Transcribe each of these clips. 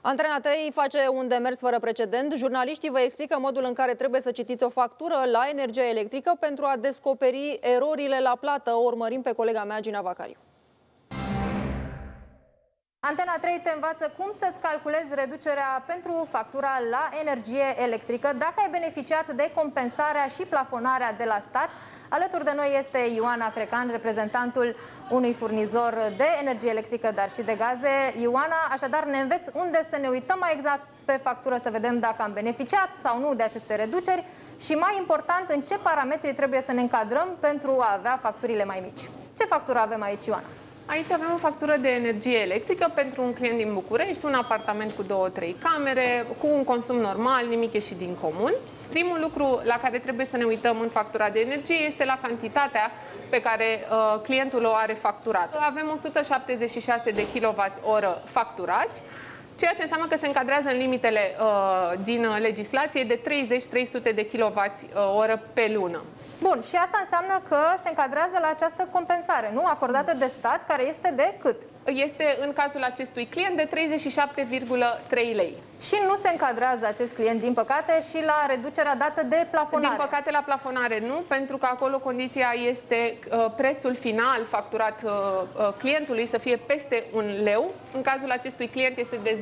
Antena 3 face un demers fără precedent. Jurnaliștii vă explică modul în care trebuie să citiți o factură la energia electrică pentru a descoperi erorile la plată. O urmărim pe colega mea, Gina Vacariu. Antena 3 te învață cum să-ți calculezi reducerea pentru factura la energie electrică, dacă ai beneficiat de compensarea și plafonarea de la stat. Alături de noi este Ioana Crecan, reprezentantul unui furnizor de energie electrică, dar și de gaze. Ioana, așadar ne înveți unde să ne uităm mai exact pe factură să vedem dacă am beneficiat sau nu de aceste reduceri și mai important, în ce parametri trebuie să ne încadrăm pentru a avea facturile mai mici. Ce factură avem aici, Ioana? Aici avem o factură de energie electrică pentru un client din București, un apartament cu două, trei camere, cu un consum normal, nimic ieșit din comun. Primul lucru la care trebuie să ne uităm în factura de energie este la cantitatea pe care uh, clientul o are facturat. Avem 176 de kWh facturați, ceea ce înseamnă că se încadrează în limitele uh, din legislație de 30-300 de kWh pe lună. Bun, și asta înseamnă că se încadrează la această compensare, nu? Acordată de stat, care este de cât? Este, în cazul acestui client, de 37,3 lei. Și nu se încadrează acest client, din păcate, și la reducerea dată de plafonare. Din păcate, la plafonare nu, pentru că acolo condiția este uh, prețul final facturat uh, uh, clientului să fie peste un leu. În cazul acestui client este de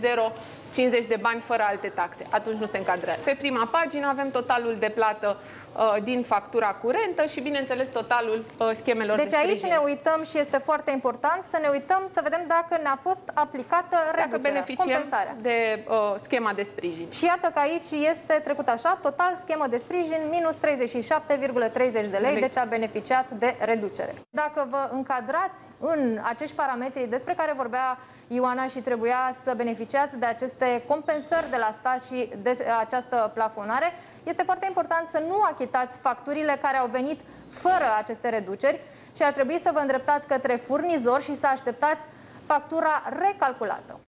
0,50 de bani fără alte taxe. Atunci nu se încadrează. Pe prima pagină avem totalul de plată uh, din factura curentă și, bineînțeles, totalul uh, schemelor deci de aici ne uităm și este foarte important să ne uităm să vedem dacă ne-a fost aplicată reducerea, dacă beneficiem de uh, schema de sprijin. Și iată că aici este trecut așa, total schemă de sprijin minus 37,30 de lei, deci a beneficiat de reducere. Dacă vă încadrați în acești parametri despre care vorbea Ioana și trebuia să beneficiați de aceste compensări de la stat și de această plafonare, este foarte important să nu achitați facturile care au venit fără aceste reduceri și ar trebui să vă îndreptați către furnizor și să așteptați factura recalculată.